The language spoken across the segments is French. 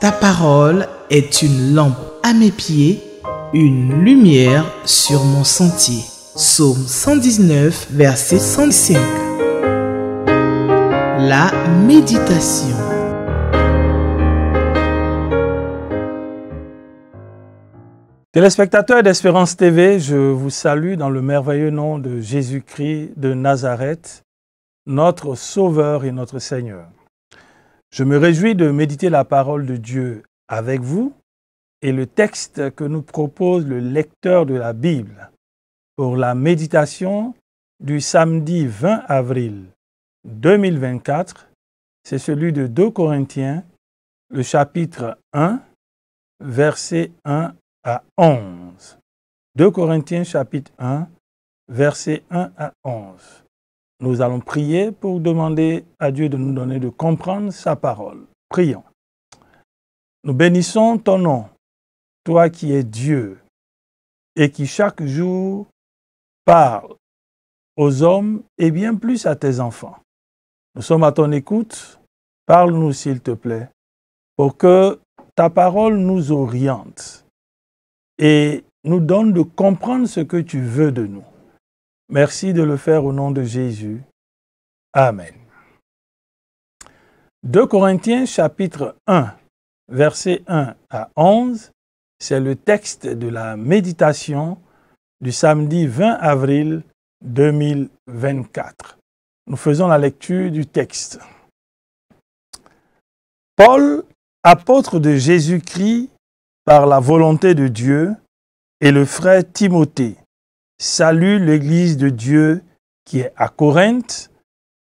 Ta parole est une lampe à mes pieds, une lumière sur mon sentier. Psaume 119, verset 105. La méditation. Téléspectateurs d'Espérance TV, je vous salue dans le merveilleux nom de Jésus-Christ de Nazareth, notre Sauveur et notre Seigneur. Je me réjouis de méditer la parole de Dieu avec vous et le texte que nous propose le lecteur de la Bible pour la méditation du samedi 20 avril 2024, c'est celui de 2 Corinthiens, le chapitre 1, verset 1 à 11. 2 Corinthiens chapitre 1, verset 1 à 11. Nous allons prier pour demander à Dieu de nous donner de comprendre sa parole. Prions. Nous bénissons ton nom, toi qui es Dieu et qui chaque jour parle aux hommes et bien plus à tes enfants. Nous sommes à ton écoute. Parle-nous, s'il te plaît, pour que ta parole nous oriente et nous donne de comprendre ce que tu veux de nous. Merci de le faire au nom de Jésus. Amen. 2 Corinthiens chapitre 1, versets 1 à 11, c'est le texte de la méditation du samedi 20 avril 2024. Nous faisons la lecture du texte. Paul, apôtre de Jésus-Christ par la volonté de Dieu, et le frère Timothée salue l'Église de Dieu qui est à Corinthe,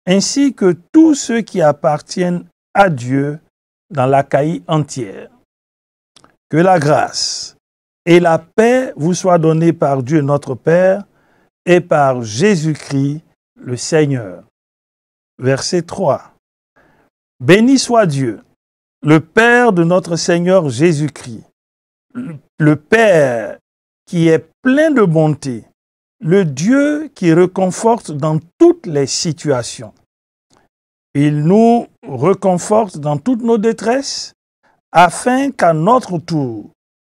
ainsi que tous ceux qui appartiennent à Dieu dans l'Achaïe entière. Que la grâce et la paix vous soient données par Dieu notre Père et par Jésus-Christ le Seigneur. Verset 3. Béni soit Dieu, le Père de notre Seigneur Jésus-Christ, le Père qui est plein de bonté, le Dieu qui reconforte dans toutes les situations. Il nous reconforte dans toutes nos détresses afin qu'à notre tour,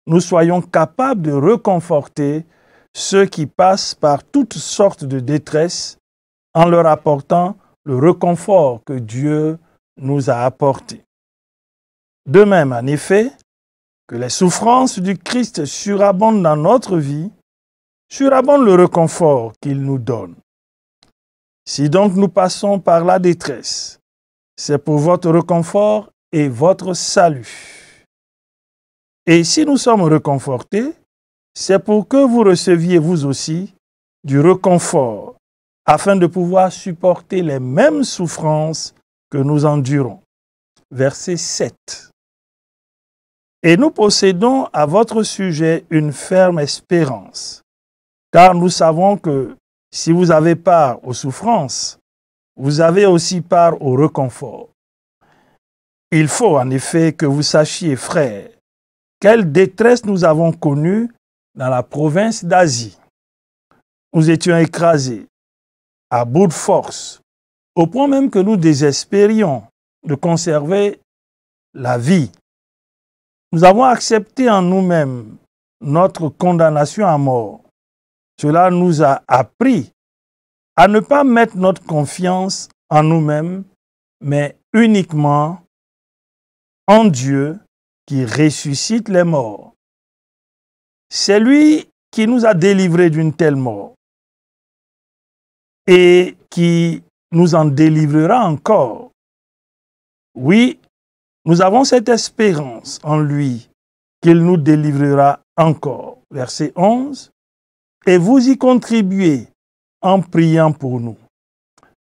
nous soyons capables de reconforter ceux qui passent par toutes sortes de détresses en leur apportant le reconfort que Dieu nous a apporté. De même, en effet, que les souffrances du Christ surabondent dans notre vie, surabonde le réconfort qu'il nous donne. Si donc nous passons par la détresse, c'est pour votre réconfort et votre salut. Et si nous sommes réconfortés, c'est pour que vous receviez vous aussi du réconfort, afin de pouvoir supporter les mêmes souffrances que nous endurons. Verset 7. Et nous possédons à votre sujet une ferme espérance, car nous savons que si vous avez part aux souffrances, vous avez aussi part au réconfort. Il faut en effet que vous sachiez, frères, quelle détresse nous avons connue dans la province d'Asie. Nous étions écrasés, à bout de force, au point même que nous désespérions de conserver la vie nous avons accepté en nous-mêmes notre condamnation à mort. Cela nous a appris à ne pas mettre notre confiance en nous-mêmes, mais uniquement en Dieu qui ressuscite les morts. C'est lui qui nous a délivrés d'une telle mort et qui nous en délivrera encore. Oui, nous avons cette espérance en lui qu'il nous délivrera encore. Verset 11. Et vous y contribuez en priant pour nous.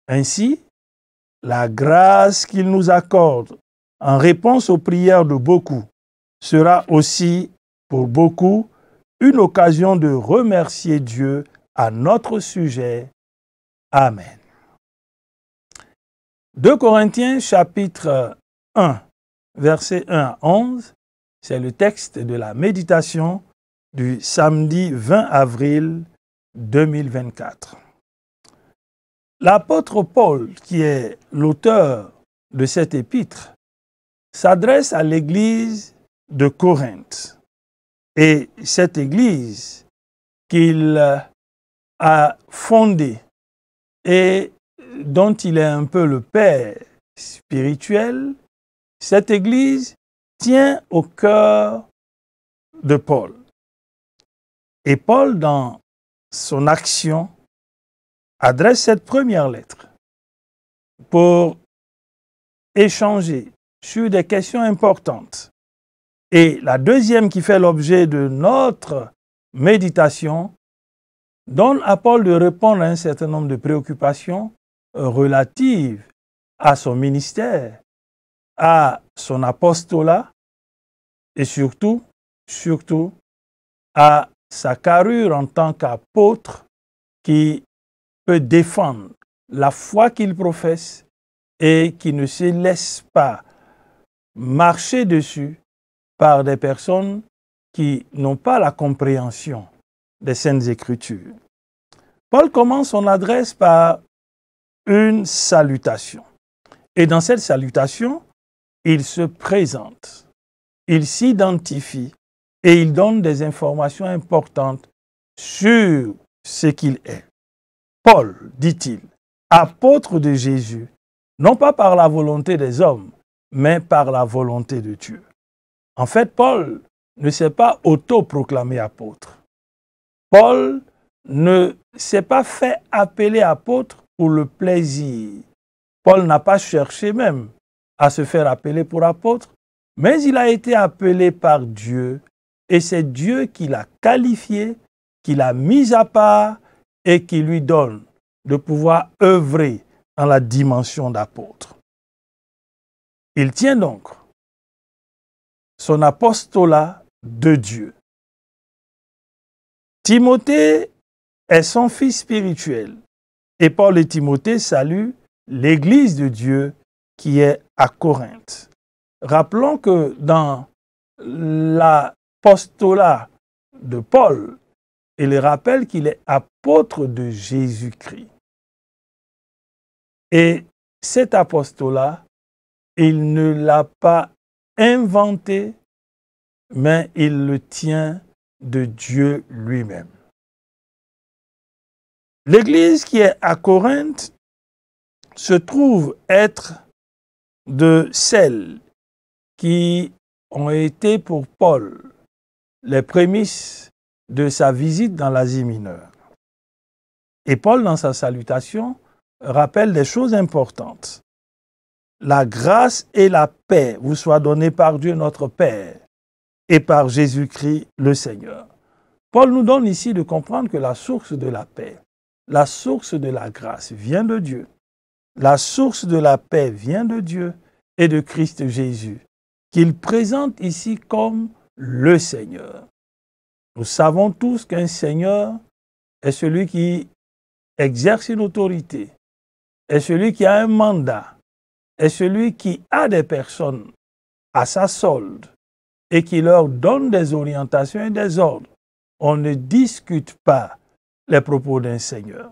Ainsi, la grâce qu'il nous accorde en réponse aux prières de beaucoup sera aussi pour beaucoup une occasion de remercier Dieu à notre sujet. Amen. 2 Corinthiens chapitre 1 versets 1 à 11, c'est le texte de la méditation du samedi 20 avril 2024. L'apôtre Paul, qui est l'auteur de cet épître, s'adresse à l'église de Corinthe. Et cette église qu'il a fondée et dont il est un peu le père spirituel, cette église tient au cœur de Paul. Et Paul, dans son action, adresse cette première lettre pour échanger sur des questions importantes. Et la deuxième qui fait l'objet de notre méditation donne à Paul de répondre à un certain nombre de préoccupations relatives à son ministère, à son apostolat et surtout, surtout à sa carrure en tant qu'apôtre qui peut défendre la foi qu'il professe et qui ne se laisse pas marcher dessus par des personnes qui n'ont pas la compréhension des Saintes Écritures. Paul commence son adresse par une salutation. Et dans cette salutation, il se présente, il s'identifie et il donne des informations importantes sur ce qu'il est. Paul, dit-il, apôtre de Jésus, non pas par la volonté des hommes, mais par la volonté de Dieu. En fait, Paul ne s'est pas autoproclamé apôtre. Paul ne s'est pas fait appeler apôtre pour le plaisir. Paul n'a pas cherché même à se faire appeler pour apôtre, mais il a été appelé par Dieu et c'est Dieu qui l'a qualifié, qui l'a mis à part et qui lui donne de pouvoir œuvrer dans la dimension d'apôtre. Il tient donc son apostolat de Dieu. Timothée est son fils spirituel et Paul et Timothée saluent l'Église de Dieu qui est à Corinthe. Rappelons que dans l'apostolat de Paul, il rappelle qu'il est apôtre de Jésus-Christ. Et cet apostolat, il ne l'a pas inventé, mais il le tient de Dieu lui-même. L'église qui est à Corinthe se trouve être de celles qui ont été pour Paul les prémices de sa visite dans l'Asie mineure. Et Paul, dans sa salutation, rappelle des choses importantes. La grâce et la paix vous soient données par Dieu notre Père et par Jésus-Christ le Seigneur. Paul nous donne ici de comprendre que la source de la paix, la source de la grâce vient de Dieu. La source de la paix vient de Dieu et de Christ Jésus, qu'il présente ici comme le Seigneur. Nous savons tous qu'un Seigneur est celui qui exerce une autorité, est celui qui a un mandat, est celui qui a des personnes à sa solde et qui leur donne des orientations et des ordres. On ne discute pas les propos d'un Seigneur.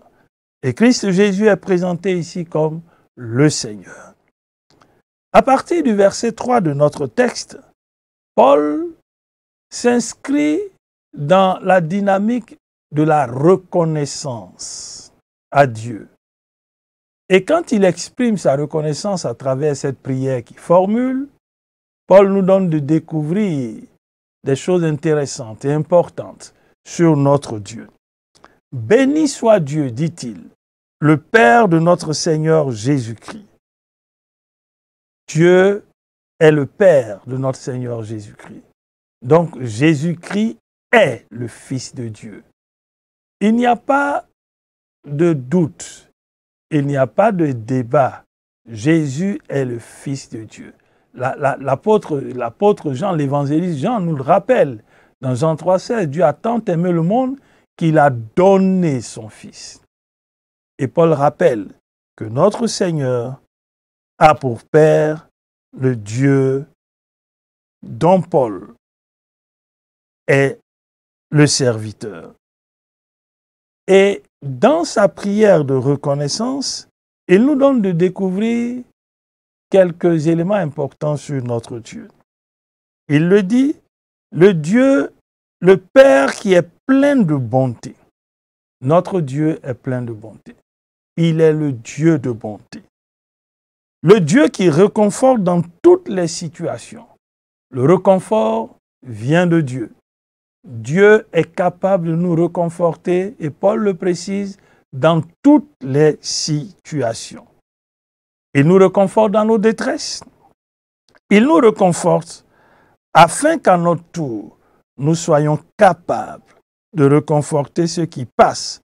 Et Christ Jésus est présenté ici comme le Seigneur. À partir du verset 3 de notre texte, Paul s'inscrit dans la dynamique de la reconnaissance à Dieu. Et quand il exprime sa reconnaissance à travers cette prière qu'il formule, Paul nous donne de découvrir des choses intéressantes et importantes sur notre Dieu. Béni soit Dieu, dit-il, le Père de notre Seigneur Jésus-Christ. Dieu est le Père de notre Seigneur Jésus-Christ. Donc Jésus-Christ est le Fils de Dieu. Il n'y a pas de doute, il n'y a pas de débat. Jésus est le Fils de Dieu. L'apôtre Jean, l'évangéliste Jean nous le rappelle dans Jean 3,16, Dieu a tant aimé le monde qu'il a donné son Fils. Et Paul rappelle que notre Seigneur a pour Père le Dieu dont Paul est le serviteur. Et dans sa prière de reconnaissance, il nous donne de découvrir quelques éléments importants sur notre Dieu. Il le dit, le Dieu, le Père qui est plein de bonté. Notre Dieu est plein de bonté. Il est le Dieu de bonté. Le Dieu qui réconforte dans toutes les situations. Le réconfort vient de Dieu. Dieu est capable de nous réconforter, et Paul le précise, dans toutes les situations. Il nous réconforte dans nos détresses. Il nous réconforte afin qu'à notre tour, nous soyons capables de réconforter ceux qui passent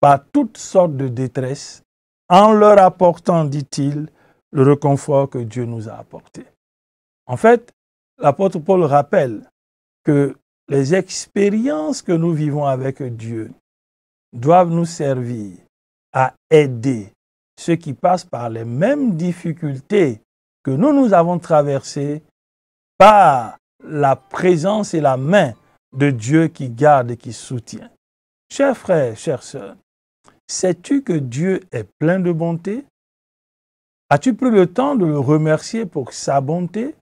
par toutes sortes de détresses en leur apportant, dit-il, le réconfort que Dieu nous a apporté. En fait, l'apôtre Paul rappelle que les expériences que nous vivons avec Dieu doivent nous servir à aider ceux qui passent par les mêmes difficultés que nous, nous avons traversées par la présence et la main de Dieu qui garde et qui soutient. Chers frères, chères sœurs, sais-tu que Dieu est plein de bonté? As-tu pris le temps de le remercier pour sa bonté?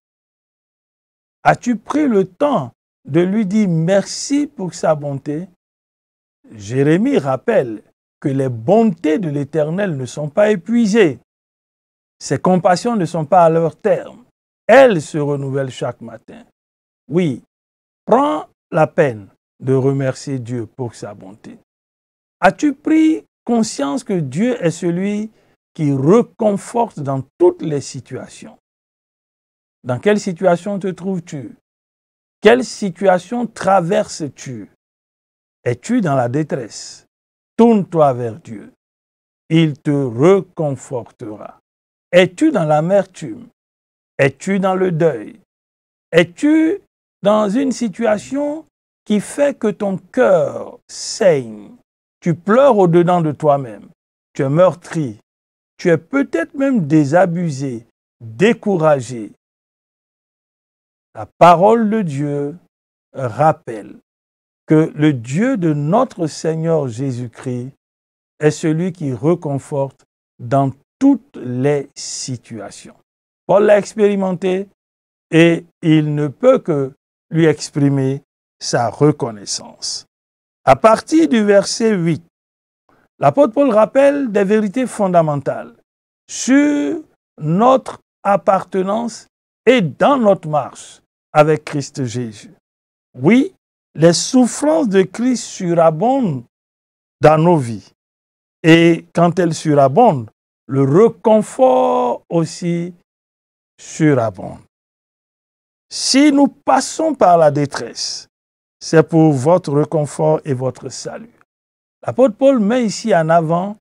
As-tu pris le temps de lui dire merci pour sa bonté Jérémie rappelle que les bontés de l'Éternel ne sont pas épuisées. Ses compassions ne sont pas à leur terme. Elles se renouvellent chaque matin. Oui, prends la peine de remercier Dieu pour sa bonté. As-tu pris conscience que Dieu est celui qui reconforte dans toutes les situations? Dans quelle situation te trouves-tu? Quelle situation traverses-tu? Es-tu dans la détresse? Tourne-toi vers Dieu. Il te reconfortera. Es-tu dans l'amertume? Es-tu dans le deuil? Es-tu dans une situation qui fait que ton cœur saigne? Tu pleures au-dedans de toi-même. Tu es meurtri. Tu es peut-être même désabusé, découragé. La parole de Dieu rappelle que le Dieu de notre Seigneur Jésus-Christ est celui qui reconforte dans toutes les situations. Paul l'a expérimenté et il ne peut que lui exprimer sa reconnaissance. À partir du verset 8, l'apôtre Paul rappelle des vérités fondamentales sur notre appartenance et dans notre marche avec Christ Jésus. Oui, les souffrances de Christ surabondent dans nos vies. Et quand elles surabondent, le réconfort aussi surabonde. Si nous passons par la détresse, c'est pour votre réconfort et votre salut. L'apôtre Paul met ici en avant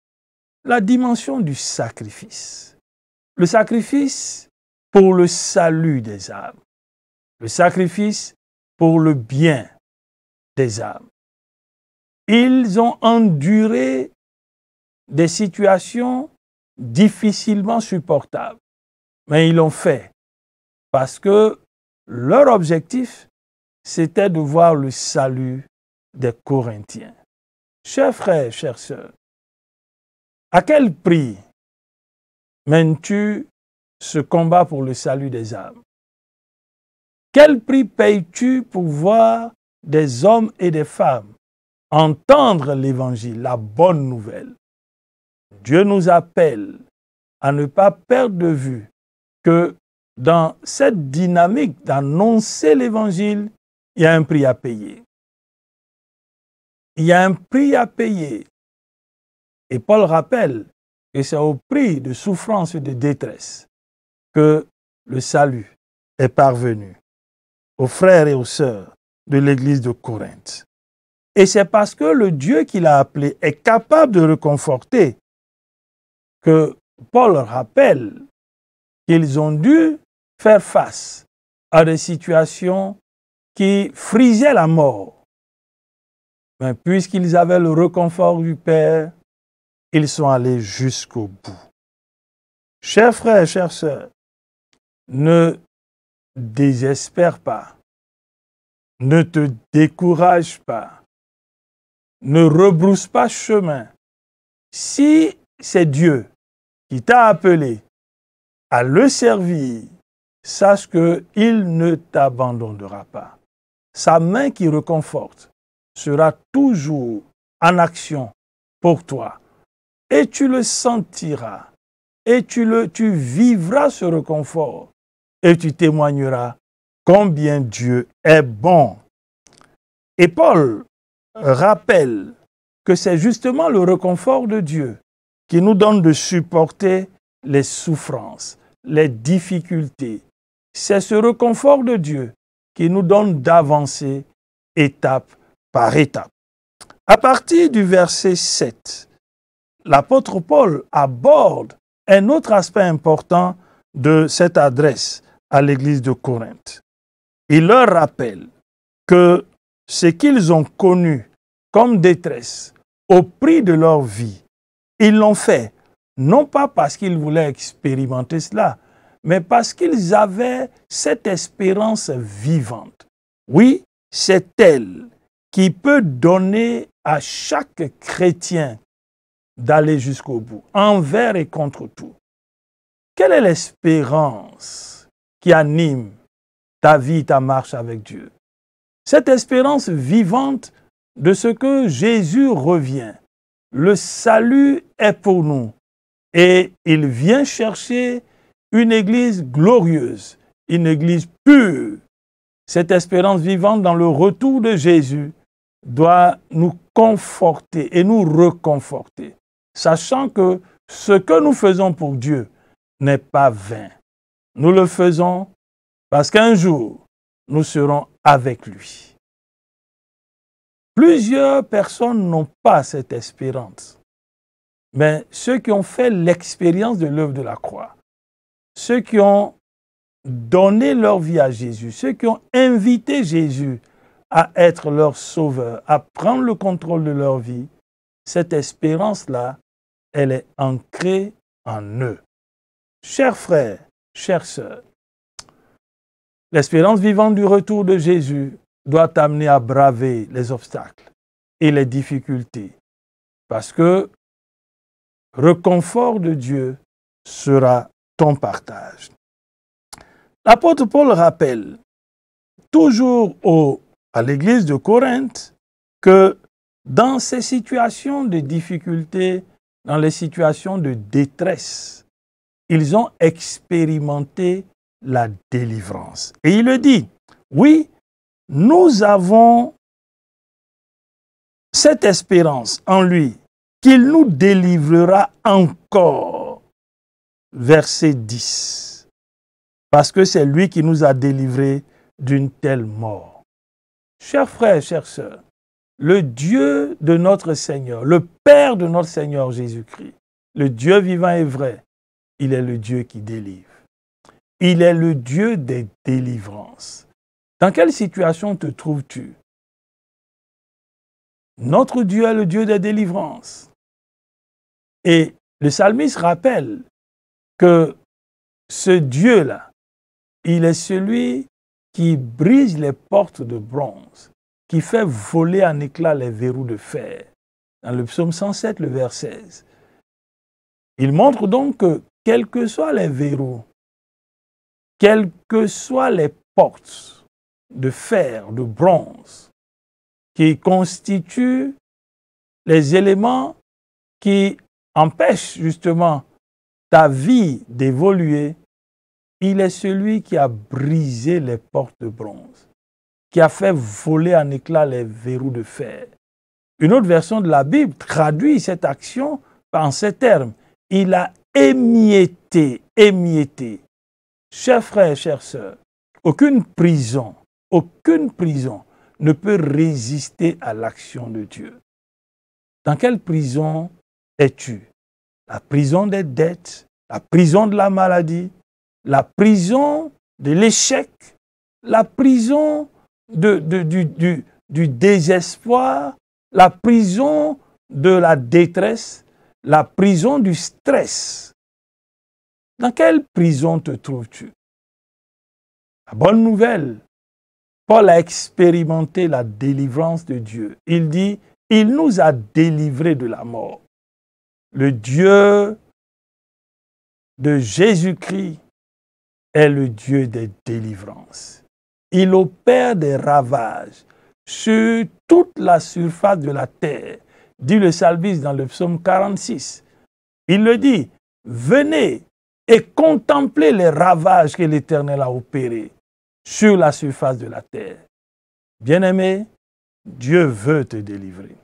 la dimension du sacrifice. Le sacrifice pour le salut des âmes. Le sacrifice pour le bien des âmes. Ils ont enduré des situations difficilement supportables, mais ils l'ont fait parce que leur objectif, c'était de voir le salut des Corinthiens. Chers frères, chères sœurs, à quel prix mènes-tu ce combat pour le salut des âmes? Quel prix payes-tu pour voir des hommes et des femmes entendre l'évangile, la bonne nouvelle? Dieu nous appelle à ne pas perdre de vue que dans cette dynamique d'annoncer l'évangile, il y a un prix à payer. Il y a un prix à payer. Et Paul rappelle que c'est au prix de souffrance et de détresse que le salut est parvenu aux frères et aux sœurs de l'église de Corinthe. Et c'est parce que le Dieu qu'il a appelé est capable de réconforter que Paul rappelle qu'ils ont dû faire face à des situations qui frisaient la mort. Mais puisqu'ils avaient le réconfort du Père, ils sont allés jusqu'au bout. Chers frères, chères sœurs, ne désespère pas ne te décourage pas. Ne rebrousse pas chemin. Si c'est Dieu qui t'a appelé à le servir, sache qu'il ne t'abandonnera pas. Sa main qui reconforte sera toujours en action pour toi. Et tu le sentiras. Et tu, le, tu vivras ce réconfort. Et tu témoigneras combien Dieu est bon. Et Paul rappelle que c'est justement le réconfort de Dieu qui nous donne de supporter les souffrances, les difficultés. C'est ce réconfort de Dieu qui nous donne d'avancer étape par étape. À partir du verset 7, l'apôtre Paul aborde un autre aspect important de cette adresse à l'église de Corinthe. Il leur rappelle que ce qu'ils ont connu comme détresse au prix de leur vie, ils l'ont fait non pas parce qu'ils voulaient expérimenter cela, mais parce qu'ils avaient cette espérance vivante. Oui, c'est elle qui peut donner à chaque chrétien d'aller jusqu'au bout, envers et contre tout. Quelle est l'espérance qui anime ta vie, ta marche avec Dieu Cette espérance vivante de ce que Jésus revient. Le salut est pour nous et il vient chercher une église glorieuse, une église pure. Cette espérance vivante dans le retour de Jésus doit nous conforter et nous reconforter, sachant que ce que nous faisons pour Dieu n'est pas vain. Nous le faisons parce qu'un jour, nous serons avec lui. Plusieurs personnes n'ont pas cette espérance. Mais ceux qui ont fait l'expérience de l'œuvre de la croix, ceux qui ont donné leur vie à Jésus, ceux qui ont invité Jésus à être leur sauveur, à prendre le contrôle de leur vie, cette espérance-là, elle est ancrée en eux. Chers frères, chères sœurs, l'espérance vivante du retour de Jésus doit t'amener à braver les obstacles et les difficultés, parce que reconfort de Dieu sera ton partage. L'apôtre Paul rappelle toujours à l'église de Corinthe que dans ces situations de difficulté, dans les situations de détresse, ils ont expérimenté la délivrance. Et il le dit, oui, nous avons cette espérance en lui qu'il nous délivrera encore. Verset 10. Parce que c'est lui qui nous a délivrés d'une telle mort. Chers frères, chères sœurs, le Dieu de notre Seigneur, le Père de notre Seigneur Jésus-Christ, le Dieu vivant et vrai, il est le Dieu qui délivre. Il est le Dieu des délivrances. Dans quelle situation te trouves-tu? Notre Dieu est le Dieu des délivrances. Et le psalmiste rappelle que ce Dieu-là, il est celui qui brise les portes de bronze, qui fait voler en éclats les verrous de fer. Dans le psaume 107, le verset 16. Il montre donc que, quels que soient les verrous, quelles que soient les portes de fer, de bronze, qui constituent les éléments qui empêchent justement ta vie d'évoluer, il est celui qui a brisé les portes de bronze, qui a fait voler en éclats les verrous de fer. Une autre version de la Bible traduit cette action en ces termes. Il a émietté, émietté. Chers frères, chères sœurs, aucune prison, aucune prison ne peut résister à l'action de Dieu. Dans quelle prison es-tu? La prison des dettes, la prison de la maladie, la prison de l'échec, la prison du, du désespoir, la prison de la détresse, la prison du stress. Dans quelle prison te trouves-tu? La bonne nouvelle, Paul a expérimenté la délivrance de Dieu. Il dit, il nous a délivrés de la mort. Le Dieu de Jésus-Christ est le Dieu des délivrances. Il opère des ravages sur toute la surface de la terre, dit le salviste dans le psaume 46. Il le dit, venez et contemplez les ravages que l'Éternel a opérés sur la surface de la terre. Bien-aimé, Dieu veut te délivrer.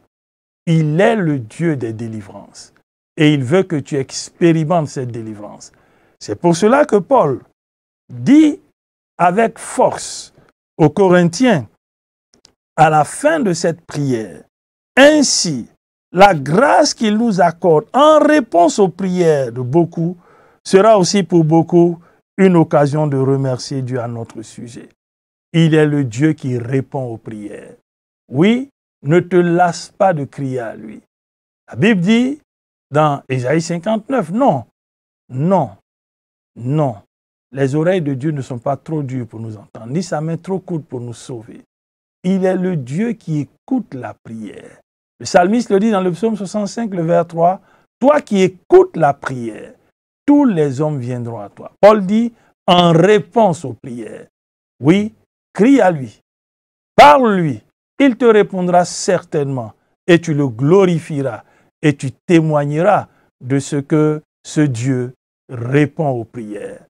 Il est le Dieu des délivrances et il veut que tu expérimentes cette délivrance. C'est pour cela que Paul dit avec force aux Corinthiens, à la fin de cette prière, ainsi, la grâce qu'il nous accorde en réponse aux prières de beaucoup sera aussi pour beaucoup une occasion de remercier Dieu à notre sujet. Il est le Dieu qui répond aux prières. Oui, ne te lasse pas de crier à lui. La Bible dit dans Ésaïe 59, non, non, non. Les oreilles de Dieu ne sont pas trop dures pour nous entendre, ni sa main trop courte pour nous sauver. Il est le Dieu qui écoute la prière. Le psalmiste le dit dans le psaume 65, le vers 3, Toi qui écoutes la prière, tous les hommes viendront à toi. Paul dit, en réponse aux prières, oui, crie à lui, parle-lui, il te répondra certainement et tu le glorifieras et tu témoigneras de ce que ce Dieu répond aux prières.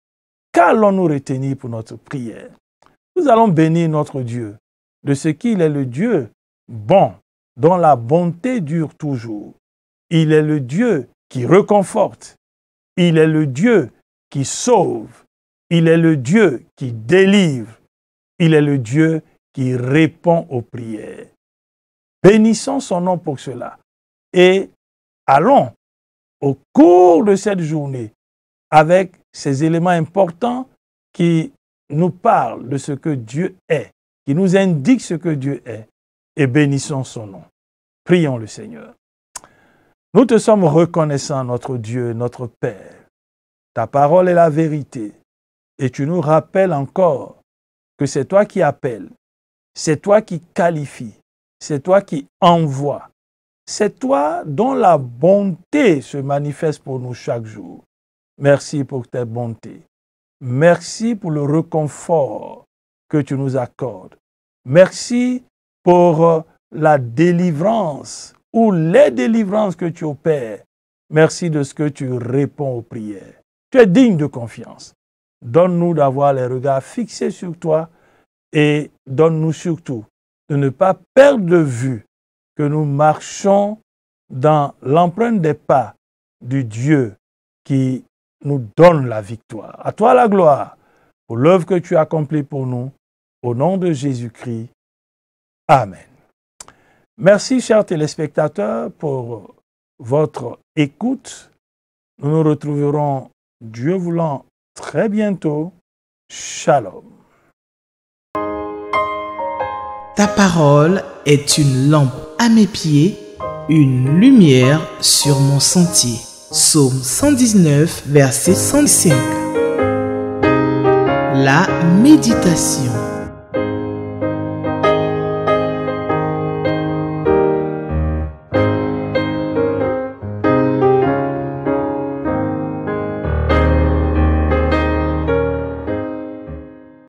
Qu'allons-nous retenir pour notre prière? Nous allons bénir notre Dieu de ce qu'il est le Dieu bon, dont la bonté dure toujours. Il est le Dieu qui reconforte. Il est le Dieu qui sauve. Il est le Dieu qui délivre. Il est le Dieu qui répond aux prières. Bénissons son nom pour cela. Et allons au cours de cette journée avec ces éléments importants qui nous parlent de ce que Dieu est, qui nous indiquent ce que Dieu est, et bénissons son nom. Prions le Seigneur. Nous te sommes reconnaissants, notre Dieu, notre Père. Ta parole est la vérité. Et tu nous rappelles encore que c'est toi qui appelles, c'est toi qui qualifies, c'est toi qui envoies, c'est toi dont la bonté se manifeste pour nous chaque jour. Merci pour ta bonté. Merci pour le réconfort que tu nous accordes. Merci pour euh, la délivrance ou les délivrances que tu opères. Merci de ce que tu réponds aux prières. Tu es digne de confiance. Donne-nous d'avoir les regards fixés sur toi et donne-nous surtout de ne pas perdre de vue que nous marchons dans l'empreinte des pas du Dieu qui nous donne la victoire. À toi la gloire pour l'œuvre que tu as accomplie pour nous. Au nom de Jésus-Christ. Amen. Merci, chers téléspectateurs, pour votre écoute. Nous nous retrouverons, Dieu voulant, très bientôt. Shalom. Ta parole est une lampe à mes pieds, une lumière sur mon sentier. Psaume 119, verset 105. La méditation.